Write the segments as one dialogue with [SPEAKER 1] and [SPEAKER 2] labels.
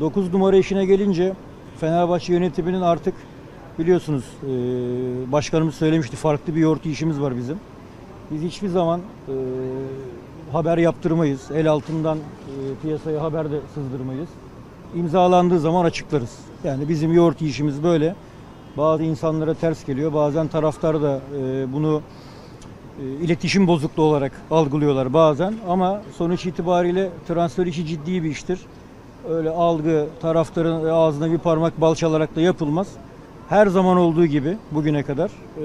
[SPEAKER 1] 9 numara işine gelince Fenerbahçe yönetiminin artık biliyorsunuz e, başkanımız söylemişti farklı bir yoğurt işimiz var bizim. Biz hiçbir zaman e, haber yaptırmayız. El altından e, piyasaya haber de sızdırmayız. İmzalandığı zaman açıklarız. Yani bizim yoğurt işimiz böyle. Bazı insanlara ters geliyor. Bazen taraftar da e, bunu iletişim bozukluğu olarak algılıyorlar bazen. Ama sonuç itibariyle transfer işi ciddi bir iştir. Öyle algı taraftarın ağzına bir parmak bal çalarak da yapılmaz. Her zaman olduğu gibi bugüne kadar e,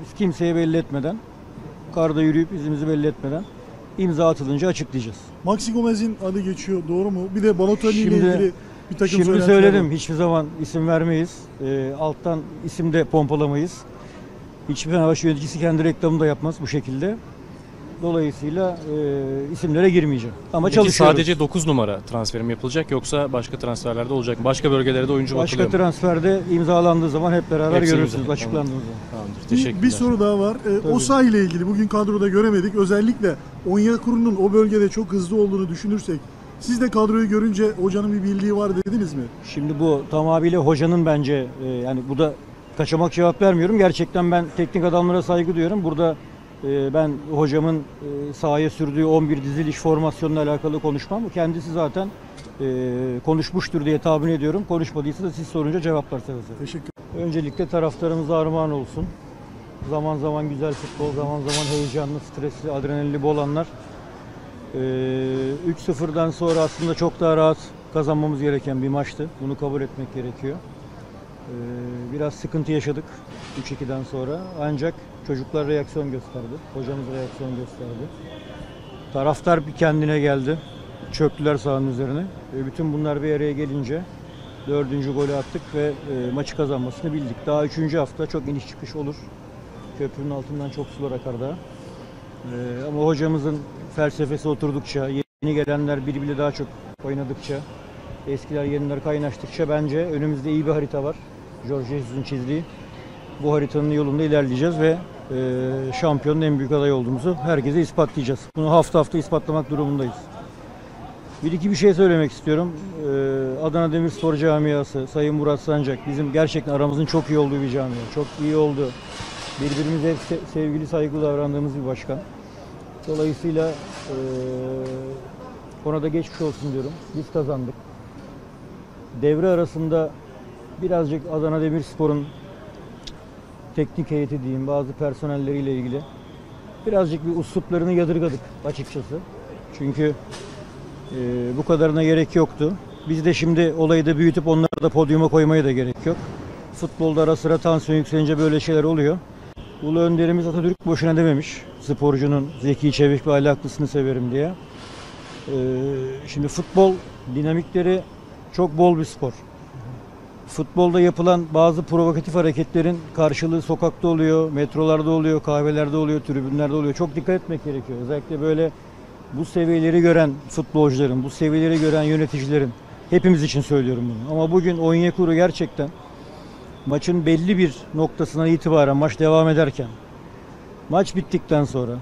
[SPEAKER 1] biz kimseye belli etmeden, karda yürüyüp izimizi belli etmeden imza atılınca açıklayacağız.
[SPEAKER 2] Maxi Gomez'in adı geçiyor doğru mu? Bir de Balotelli ile ilgili bir takım
[SPEAKER 1] Şimdi söyledim
[SPEAKER 2] var.
[SPEAKER 1] hiçbir zaman isim vermeyiz. E, alttan isim de pompalamayız. Hiçbir Fenerbahçe yöneticisi kendi reklamını da yapmaz bu şekilde. Dolayısıyla e, isimlere girmeyeceğim. Ama
[SPEAKER 3] Peki
[SPEAKER 1] çalışıyoruz.
[SPEAKER 3] sadece 9 numara transferim yapılacak yoksa başka transferlerde olacak mı? Başka bölgelere de oyuncu
[SPEAKER 1] Başka
[SPEAKER 3] bakılıyor mu?
[SPEAKER 1] transferde imzalandığı zaman hep beraber
[SPEAKER 3] Hepsi
[SPEAKER 1] görürsünüz
[SPEAKER 3] imza.
[SPEAKER 1] açıklandığı zaman.
[SPEAKER 3] Tamamdır.
[SPEAKER 2] Bir,
[SPEAKER 3] Teşekkürler.
[SPEAKER 2] bir soru daha var. Ee. Osayi ile ilgili bugün kadroda göremedik. Özellikle Onyekuru'nun o bölgede çok hızlı olduğunu düşünürsek siz de kadroyu görünce hocanın bir bildiği var dediniz mi?
[SPEAKER 1] Şimdi bu tamamıyla hocanın bence e, yani bu da kaçamak cevap vermiyorum. Gerçekten ben teknik adamlara saygı duyuyorum. Burada ben hocamın e, sahaya sürdüğü 11 diziliş formasyonla alakalı konuşmam. Kendisi zaten e, konuşmuştur diye tahmin ediyorum. Konuşmadıysa da siz sorunca cevaplar seve seve.
[SPEAKER 2] Teşekkür
[SPEAKER 1] Öncelikle taraftarımıza armağan olsun. Zaman zaman güzel futbol, zaman zaman heyecanlı, stresli, adrenalinli bol anlar. Ee, 3-0'dan sonra aslında çok daha rahat kazanmamız gereken bir maçtı. Bunu kabul etmek gerekiyor. Ee, biraz sıkıntı yaşadık 3-2'den sonra. Ancak çocuklar reaksiyon gösterdi. Hocamız reaksiyon gösterdi. Taraftar bir kendine geldi. Çöktüler sahanın üzerine. Bütün bunlar bir araya gelince dördüncü golü attık ve e, maçı kazanmasını bildik. Daha üçüncü hafta çok iniş çıkış olur. Köprünün altından çok sular akar daha. E, ama hocamızın felsefesi oturdukça, yeni gelenler birbiriyle daha çok oynadıkça, eskiler yeniler kaynaştıkça bence önümüzde iyi bir harita var. George Jesus'un çizdiği. Bu haritanın yolunda ilerleyeceğiz ve e, şampiyonun en büyük adayı olduğumuzu herkese ispatlayacağız. Bunu hafta hafta ispatlamak durumundayız. Bir iki bir şey söylemek istiyorum. Ee, Adana Demirspor camiası, Sayın Murat Sancak bizim gerçekten aramızın çok iyi olduğu bir camia. Çok iyi oldu. Birbirimize se- sevgili, saygılı davrandığımız bir başkan. Dolayısıyla eee ona da geçmiş olsun diyorum. Biz kazandık. Devre arasında birazcık Adana Demirspor'un teknik heyeti diyeyim, bazı personelleriyle ilgili birazcık bir usluplarını yadırgadık açıkçası. Çünkü ee, bu kadarına gerek yoktu. Biz de şimdi olayı da büyütüp onları da podyuma koymaya da gerek yok. Futbolda ara sıra tansiyon yükselince böyle şeyler oluyor. Ulu önderimiz Atatürk boşuna dememiş. Sporcunun zeki, çevik ve ahlaklısını severim diye. Ee, şimdi futbol dinamikleri çok bol bir spor. Futbolda yapılan bazı provokatif hareketlerin karşılığı sokakta oluyor, metrolarda oluyor, kahvelerde oluyor, tribünlerde oluyor. Çok dikkat etmek gerekiyor. Özellikle böyle bu seviyeleri gören futbolcuların, bu seviyeleri gören yöneticilerin hepimiz için söylüyorum bunu. Ama bugün Onyekuru gerçekten maçın belli bir noktasına itibaren maç devam ederken maç bittikten sonra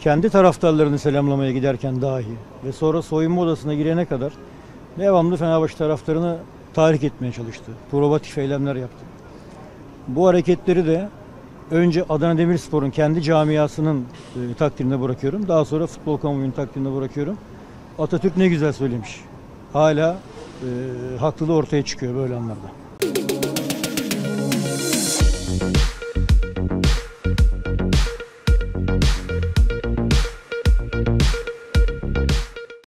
[SPEAKER 1] kendi taraftarlarını selamlamaya giderken dahi ve sonra soyunma odasına girene kadar devamlı Fenerbahçe taraftarını tahrik etmeye çalıştı. Provokatif eylemler yaptı. Bu hareketleri de önce Adana Demirspor'un kendi camiasının e, takdirine bırakıyorum. Daha sonra futbol kamuoyunun takdirine bırakıyorum. Atatürk ne güzel söylemiş. Hala e, haklılığı ortaya çıkıyor böyle anlarda.